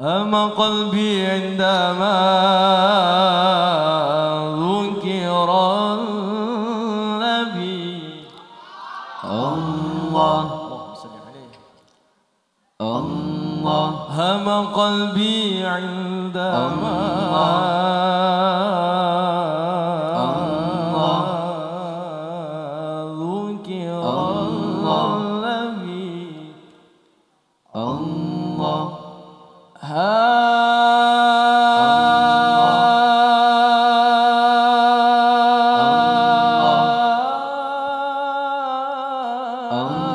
أما قلبي عندما ذكر النبي. الله. الله. هم قلبي عندما. ذكر النبي. الله. الله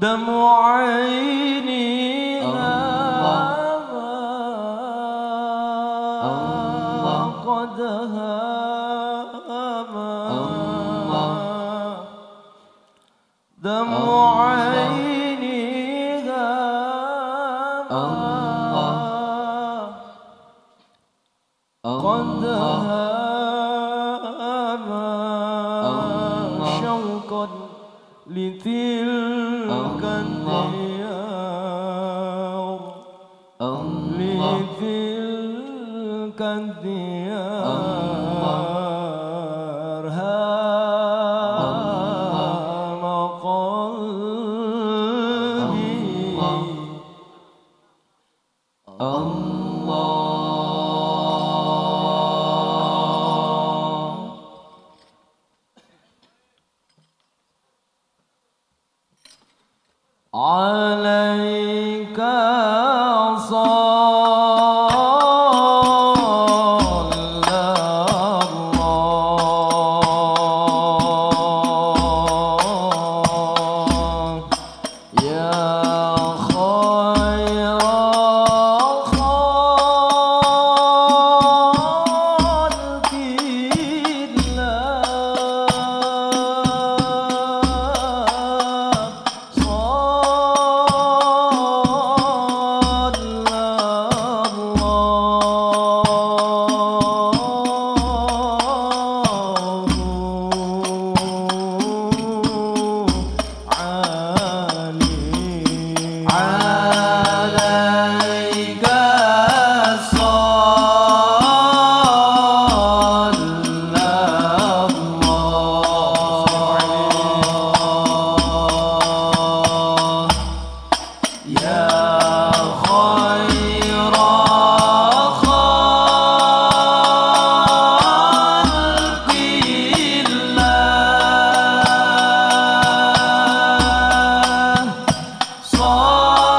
دمع عيني قد هام دمع عيني هذا قد هام لتلك الديار عليه 아